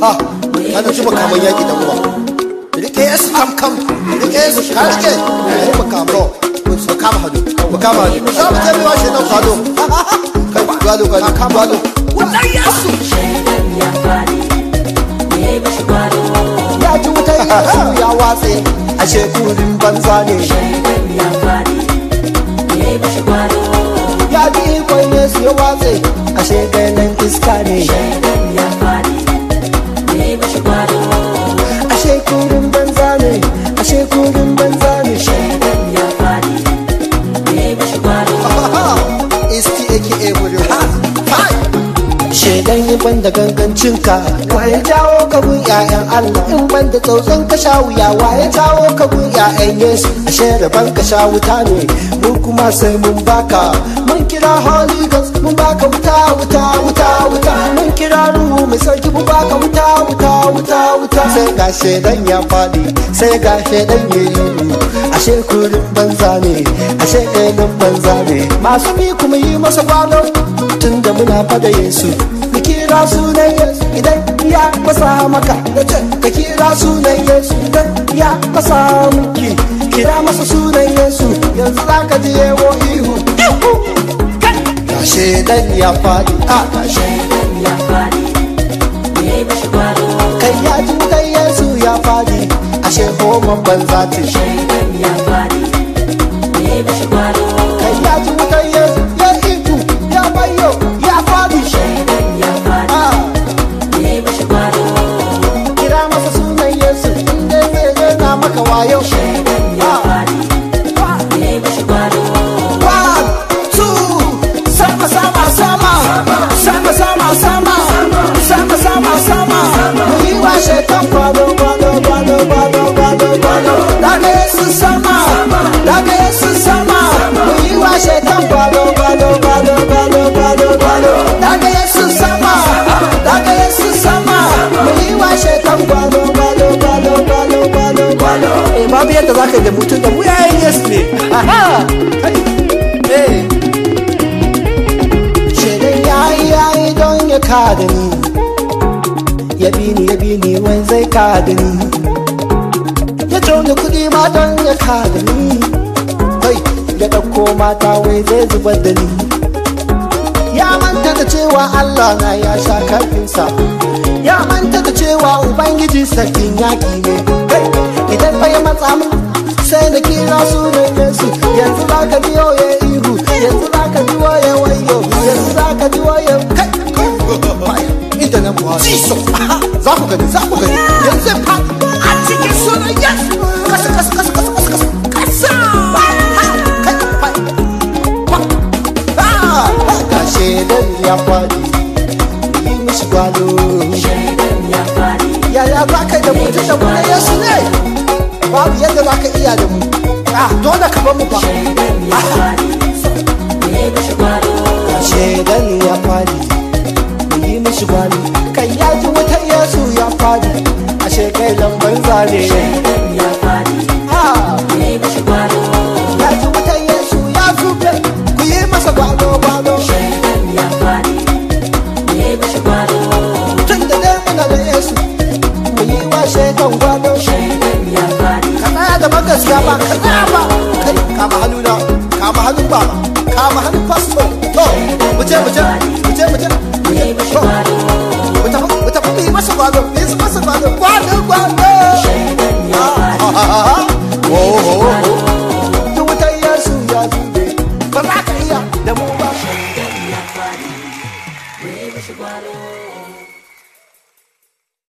ta ka da ci yaki da ruwa riƙe yasu kam kam. Rike yasu ka riƙe. Yayi makamro kama hado ku kama hado za mu je mu washe nan kwado kai ku kwado ka kama hado wallahi yasu ya ji wuta ya watse. A shekurin banza ne. Ya ji ikon yesu ya watse. A shekarin iska ne. Ban da gangancinka wa ya jawo ka gun ƴaƴan Allah? In ban da tsautsan ka sha wuya wa ya jawo ka gun ƴaƴan Yesu? Ashe rabon ka sha wuta ne mun kuma sai mun baka. Mun kira Holy Ghost mun baka wuta wuta wuta wuta. Mun kira ruhu mai sarki mun baka wuta wuta wuta wuta. Sai ga shedan ya faɗi sai ga shedan ya yi ashe kurin banza ne ashe ganin banza ne. Masu bi kuma yi masa gwalo tun da muna fada Yesu. ka kira sunan Yesu. Idan ya masa maka da ka kira sunan Yesu. Idan ya masa miki kira masa sunan Yesu. Yanzu za ka ji yewo ihu ga shedan ya faɗi. A ga shedan ya faɗi. Kai ya ji kai Yesu ya faɗi. Ashe homan banza ce. Kai ya ji kai ya Daga Yesu sama daga Yesu sama. Wa Eh babu yadda zaka da mutum da mu yayin Yesu ne. Aha. Hey Shirin yayi yayi don ya kada ni. Ya bi ni ya bi ni wai zai kada ni. Ya tona kuɗi ma don ya kada ni. Ya ɗauko mata wai zai zubar da ni. Ya manta da cewa Allah na ya sha karfinsa Ya manta da cewa Ubangiji sarkin yaƙi ne. Idan fa ya matsa min sai na kira sunan Yesu. Yanzu za ka biyo ya ihu yanzu za ka biyo ya wayo yanzu za ka biyo ya kai kai. Ita ba jiso za ku gani za ku gani. Yanzu fa a cikin sunan Yesu. Ya faɗi. Yi mishi gwalo yaya za ka da mutum da mu na Yesu ne. Babu yadda za ka iya da mu. Ah dole ka bar mu ba. Shedan ya faɗi. Mu yi mishi gwani kai ya ji wuta yesu ya faɗi. Ashe kai lambar zane. Ah safado, isso vai safado.